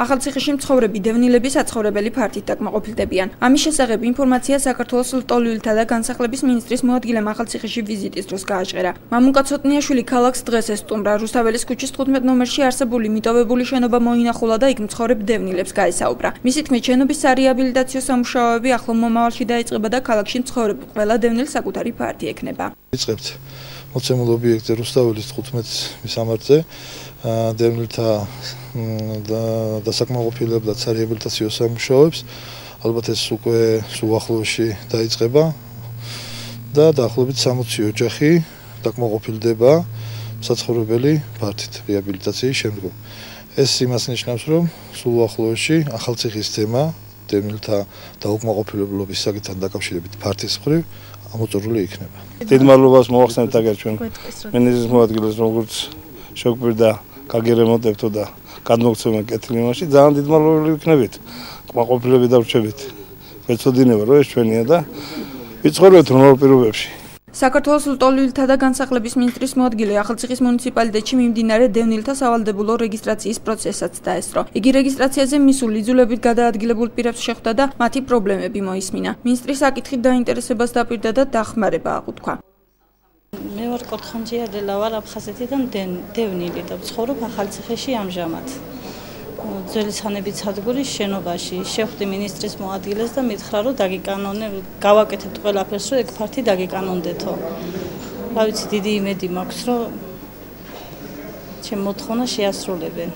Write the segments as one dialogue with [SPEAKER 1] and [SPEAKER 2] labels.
[SPEAKER 1] ახალციხეში მცხოვრები დევნილები საცხოვრებელი ფართით დაკმაყოფილდებიან. ამის შესახებ ინფორმაცია საქართველოს ლტოლვილთა და განსახლების მინისტრის მოადგილემ ახალციხეში ვიზიტის დროს გააჟღერა. მამუკა ცოტნიაშვილი ქალაქს დღეს ესტუმრა რუსთაველის ქუჩის 15 ნომერში არსებული მიტოვებული შენობა მოინახულა და იქ მცხოვრებ დევნილებს გაესაუბრა. მისი თქმით, შენობის სარეაბილიტაციო სამუშაოები ახლო მომავალში დაიწყება და ქალაქში მცხოვრებ ყველა დევნილს საკუთარი ფართი ექნება.
[SPEAKER 2] იწყებთ მოცემულ ობიექტზე რუსთაველის 15 მისამართზე დევნილთა დასაკმაყოფილებლად სარეაბილიტაციო სამუშაოებს ალბათ ეს უკვე სულ ახლოში დაიწყება და დაახლოებით 60 ოჯახი დაკმაყოფილდება საცხოვრებელი ფართით რეაბილიტაციის შემდგომ. ეს იმას ნიშნავს, რომ სულ ახლოში ახალციხის თემა დევნილთა დაუკმაყოფილებლობის საკითხთან დაკავშირებით ფართის მხრივ ამოწურული იქნება.
[SPEAKER 3] დიდ მადლობას მოახსენებთ აგერ ჩვენ მინისტრის მოადგილეს როგორც შეგგვირდა კაგერემონტებთო და გადმოგცემენ კეთილი მასში ძალიან დიდ მადლობელი ვიქნებით ყმაყოფილები და ვრჩებით მეცოდინება რომ ეს ჩვენია და ვიცხოვრებთ რომელ პირობებში
[SPEAKER 1] საქართველოს ლტოლვილთა და განსახლების მინისტრის მოადგილე ახალციხის მუნიციპალიტეტში მიმდინარე დევნილთა სავალდებულო რეგისტრაციის პროცესსაც დაესწრო. იგი რეგისტრაციაზე მისულ იძულებით გადაადგილებულ პირებს შეხვდა და მათი პრობლემები მოისმინა. მინისტრის საკითხით დაინტერესებას დაპირდა და დახმარება აღუთქვა.
[SPEAKER 4] მე ვარ კოთხანჯიადელა ვარ აფხაზეთიდან დევნილი და ვცხოვრობ ახალციხეში ამჟამად. ძველი სანებით სადგურის შენობაში შეხვდი ministris მოადგილეს და მითხრა რომ დაგიკანონე გავაკეთებთ ყველაფერს რომ ეგ ფართი დაგიკანონდეთო. რა ვიცი დიდი იმედი მაქვს რომ ჩემ მოთხოვნა შეასრულებენ.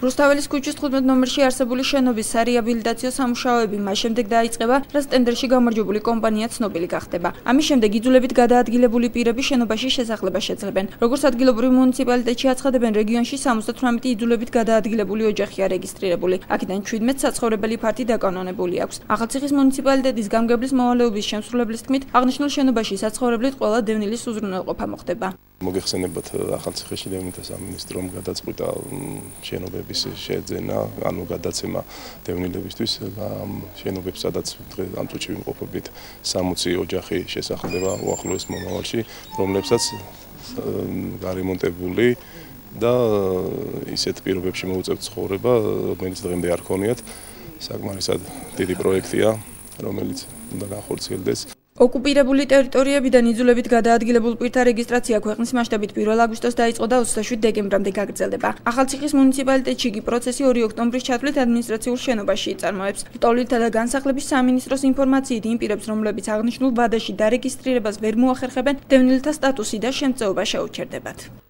[SPEAKER 1] რუსთაველის ქუჩის 15 ნომერში არსებული შენობის სარეაბილიტაციო სამუშაოები მას შემდეგ დაიწყება, რაც ტენდერში გამარჯვებული კომპანია ცნობილი გახდება. ამის შემდეგ იძულებით გადაადგილებული პირები შენობაში შესახლება შეძლებენ. როგორც ადგილობრივი მუნიციპალიტეტში აცხადებენ, რეგიონში 78 იძულებით გადაადგილებული ოჯახია რეგისტრირებული. აქედან 17 საცხოვრებელი ფართი დაკანონებული აქვს. ახალციხის მუნიციპალიტეტის გამგებლის მოვალეობის შემსრულებლის თქმით, აღნიშნულ შენობაში საცხოვრებლით ყველა დევნილის უზრუნველყოფა მოხდება.
[SPEAKER 5] მოგეხსენებათ ახალციხეში დევნილთა სამინისტრომ გადაწყვიტა შენობების შეძენა, ანუ გადაცემა დევნილებისთვის ამ შენობებს სადაც დღეს ამ წუთში ვიმყოფებით 60 ოჯახი შესახლდება უახლოეს მომავალში, რომლებსაც გარემონტებული და ისეთ პირობებში მოუწევთ ცხოვრება, რომელიც დღემდე არ ქონიათ. საკმარისად დიდი პროექტია, რომელიც უნდა განხორციელდეს.
[SPEAKER 1] ოკუპირებული ტერიტორიებიდან იძულებით გადაადგილებულ პირთა რეგისტრაცია ქვეყნის მასშტაბით 1 აგვისტოს დაიწყო და 27 დეკემბრამდე გაგრძელდება. ახალციხის მუნიციპალიტეტში იგი პროცესი 2 ოქტომბრის ჩათვლით ადმინისტრაციულ შენობაში იწარმოებს. ლტოლვილთა და განსახლების სამინისტროს ინფორმაციით იმ პირებს, რომლებიც აღნიშნულ ვადაში დარეგისტრირებას ვერ მოახერხებენ, დევნილთა სტატუსი და შემწეობა შეუჩერდებათ.